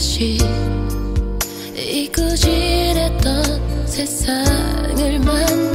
다시 이 거질했던 세상을 만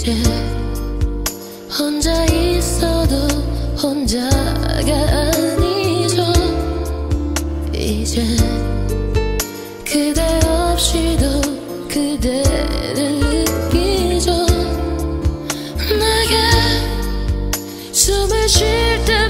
이제 혼자 있어도 혼자가 아니죠. 이제 그대 없이도 그대를 느끼죠. 내게 숨을 쉴 때마다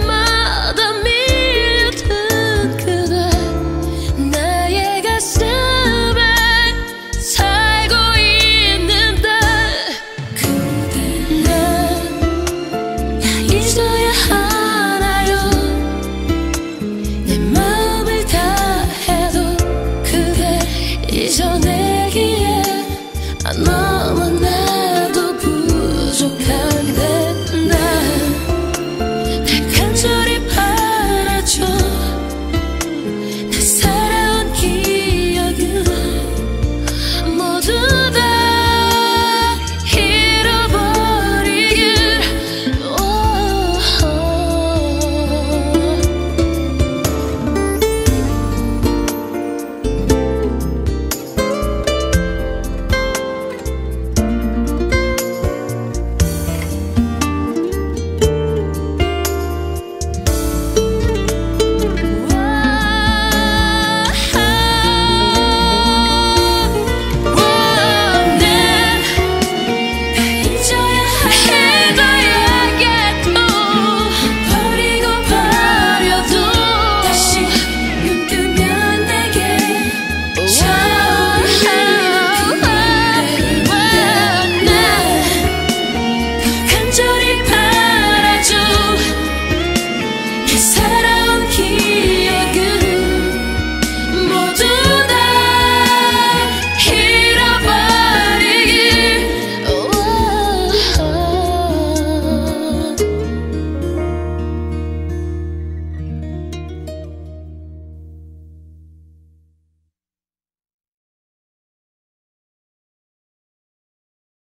century